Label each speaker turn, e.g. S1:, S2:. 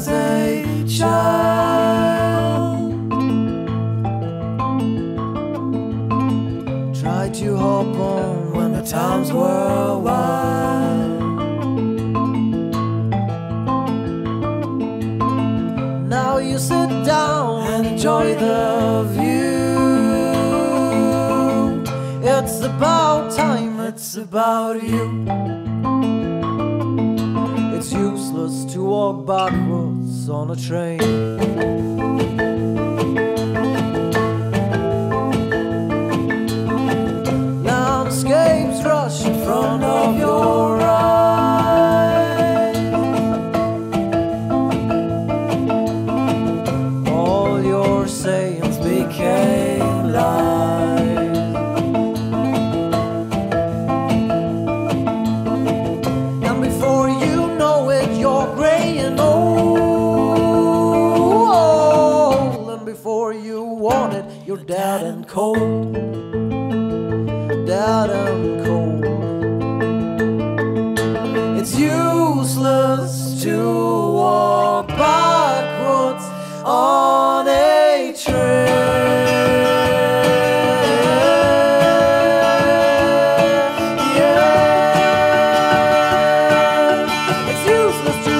S1: as a child. Tried to hop on when the times were wild. Now you sit down and enjoy the view. It's about time, it's about you. It's useless to walk backward on a train. You're dead and cold, dead and cold. It's useless to walk backwards on a trail. Yeah. It's useless to